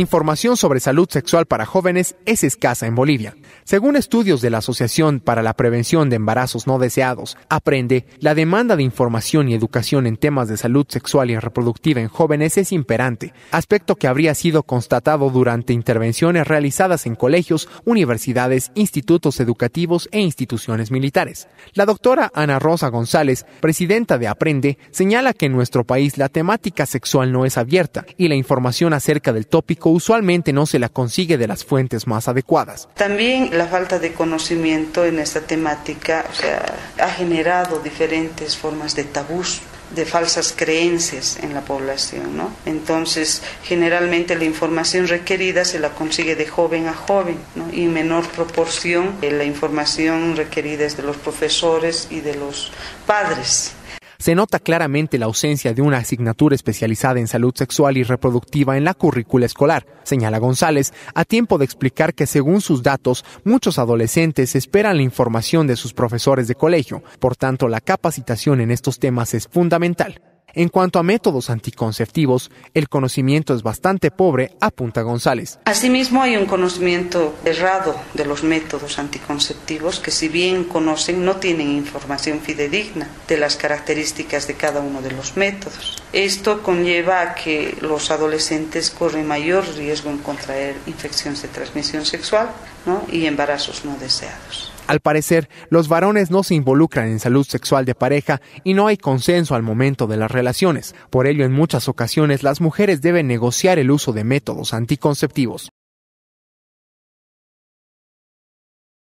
información sobre salud sexual para jóvenes es escasa en Bolivia. Según estudios de la Asociación para la Prevención de Embarazos No Deseados, aprende, la demanda de información y educación en temas de salud sexual y reproductiva en jóvenes es imperante, aspecto que habría sido constatado durante intervenciones realizadas en colegios, universidades, institutos educativos e instituciones militares. La doctora Ana Rosa González, presidenta de Aprende, señala que en nuestro país la temática sexual no es abierta y la información acerca del tópico usualmente no se la consigue de las fuentes más adecuadas. También la falta de conocimiento en esta temática ha generado diferentes formas de tabús de falsas creencias en la población, ¿no? Entonces, generalmente la información requerida se la consigue de joven a joven, ¿no? Y en menor proporción eh, la información requerida es de los profesores y de los padres se nota claramente la ausencia de una asignatura especializada en salud sexual y reproductiva en la currícula escolar, señala González, a tiempo de explicar que según sus datos, muchos adolescentes esperan la información de sus profesores de colegio, por tanto la capacitación en estos temas es fundamental. En cuanto a métodos anticonceptivos, el conocimiento es bastante pobre, apunta González. Asimismo, hay un conocimiento errado de los métodos anticonceptivos que si bien conocen, no tienen información fidedigna de las características de cada uno de los métodos. Esto conlleva a que los adolescentes corren mayor riesgo en contraer infecciones de transmisión sexual y embarazos no deseados. Al parecer, los varones no se involucran en salud sexual de pareja y no hay consenso al momento de las relaciones. Por ello, en muchas ocasiones las mujeres deben negociar el uso de métodos anticonceptivos.